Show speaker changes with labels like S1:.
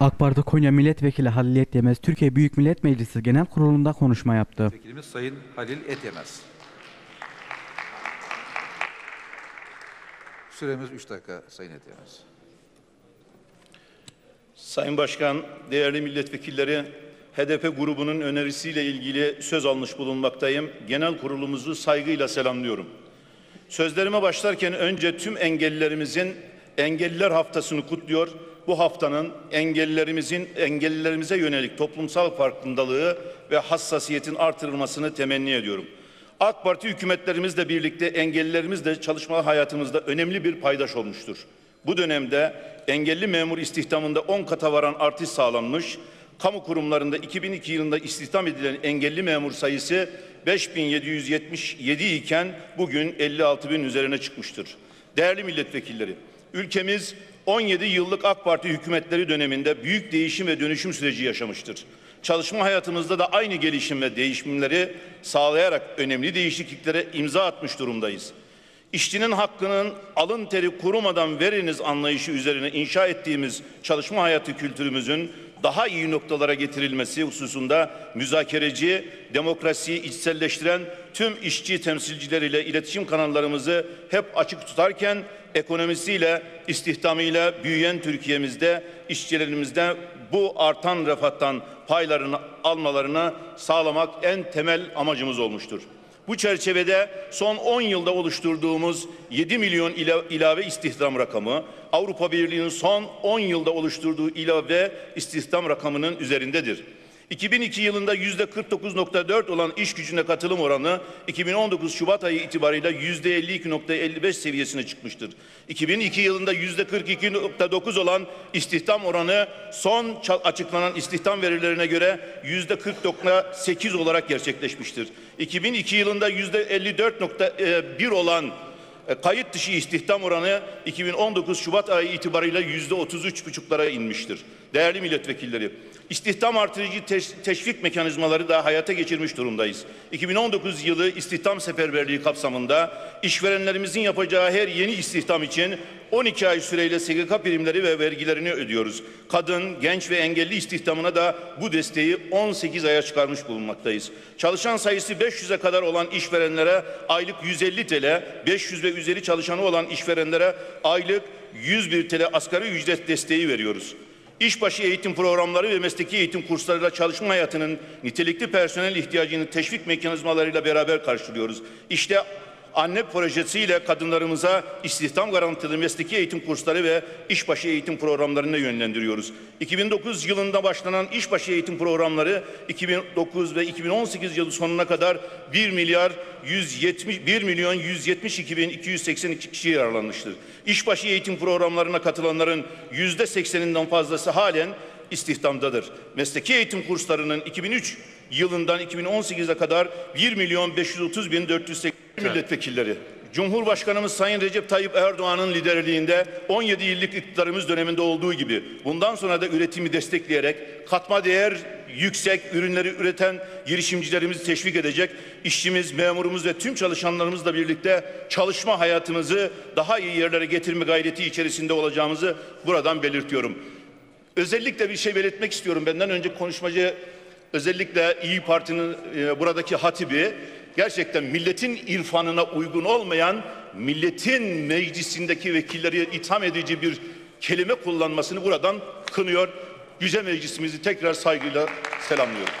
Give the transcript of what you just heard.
S1: AK Parti Konya Milletvekili Halil Yetyemez, Türkiye Büyük Millet Meclisi Genel Kurulu'nda konuşma yaptı.
S2: Vekilimiz Sayın Halil Etyemez. Süremiz 3 dakika Sayın Etyemez.
S3: Sayın Başkan, değerli milletvekilleri, HDP grubunun önerisiyle ilgili söz almış bulunmaktayım. Genel kurulumuzu saygıyla selamlıyorum. Sözlerime başlarken önce tüm engellilerimizin Engelliler Haftası'nı kutluyor. Bu haftanın engellilerimizin engellilerimize yönelik toplumsal farkındalığı ve hassasiyetin artırılmasını temenni ediyorum. AK Parti hükümetlerimizle birlikte engellilerimizle çalışma hayatımızda önemli bir paydaş olmuştur. Bu dönemde engelli memur istihdamında 10 kata varan artış sağlanmış. Kamu kurumlarında 2002 yılında istihdam edilen engelli memur sayısı 5777 iken bugün 56 bin üzerine çıkmıştır. Değerli milletvekilleri, ülkemiz 17 yıllık AK Parti hükümetleri döneminde büyük değişim ve dönüşüm süreci yaşamıştır. Çalışma hayatımızda da aynı gelişim ve değişimleri sağlayarak önemli değişikliklere imza atmış durumdayız. İşçinin hakkının alın teri kurumadan veriniz anlayışı üzerine inşa ettiğimiz çalışma hayatı kültürümüzün daha iyi noktalara getirilmesi hususunda müzakereci, demokrasiyi içselleştiren tüm işçi temsilcileriyle iletişim kanallarımızı hep açık tutarken ekonomisiyle, istihdamıyla büyüyen Türkiye'mizde işçilerimizde bu artan refahtan paylarını almalarını sağlamak en temel amacımız olmuştur. Bu çerçevede son 10 yılda oluşturduğumuz 7 milyon ila- ilave istihdam rakamı Avrupa Birliği'nin son 10 yılda oluşturduğu ilave istihdam rakamının üzerindedir. 2002 yılında yüzde 49.4 olan iş gücüne katılım oranı 2019 Şubat ayı itibarıyla yüzde 52.55 seviyesine çıkmıştır. 2002 yılında yüzde 42.9 olan istihdam oranı son açıklanan istihdam verilerine göre yüzde 40.8 olarak gerçekleşmiştir. 2002 yılında yüzde 54.1 olan e, Kayıt dışı istihdam oranı 2019 Şubat ayı itibarıyla yüzde 33,5'lara inmiştir. Değerli milletvekilleri, istihdam artırıcı teş- teşvik mekanizmaları da hayata geçirmiş durumdayız. 2019 yılı istihdam seferberliği kapsamında işverenlerimizin yapacağı her yeni istihdam için 12 ay süreyle SGK primleri ve vergilerini ödüyoruz. Kadın, genç ve engelli istihdamına da bu desteği 18 aya çıkarmış bulunmaktayız. Çalışan sayısı 500'e kadar olan işverenlere aylık 150 TL, 500 ve üzeri çalışanı olan işverenlere aylık 101 TL asgari ücret desteği veriyoruz. İşbaşı eğitim programları ve mesleki eğitim kurslarıyla çalışma hayatının nitelikli personel ihtiyacını teşvik mekanizmalarıyla beraber karşılıyoruz. İşte Anne projesiyle kadınlarımıza istihdam garantili mesleki eğitim kursları ve işbaşı eğitim programlarına yönlendiriyoruz. 2009 yılında başlanan işbaşı eğitim programları 2009 ve 2018 yılı sonuna kadar 1 milyar 170 1 milyon 172 bin 282 kişi yararlanmıştır. İşbaşı eğitim programlarına katılanların yüzde 80'inden fazlası halen istihdamdadır. Mesleki eğitim kurslarının 2003 yılından 2018'e kadar 1 milyon 530 bin 480 milletvekilleri. Cumhurbaşkanımız Sayın Recep Tayyip Erdoğan'ın liderliğinde 17 yıllık iktidarımız döneminde olduğu gibi bundan sonra da üretimi destekleyerek katma değer yüksek ürünleri üreten girişimcilerimizi teşvik edecek, işçimiz, memurumuz ve tüm çalışanlarımızla birlikte çalışma hayatımızı daha iyi yerlere getirme gayreti içerisinde olacağımızı buradan belirtiyorum. Özellikle bir şey belirtmek istiyorum. Benden önce konuşmacı özellikle İyi Parti'nin e, buradaki hatibi gerçekten milletin irfanına uygun olmayan milletin meclisindeki vekilleri itham edici bir kelime kullanmasını buradan kınıyor. Yüce Meclisimizi tekrar saygıyla selamlıyorum.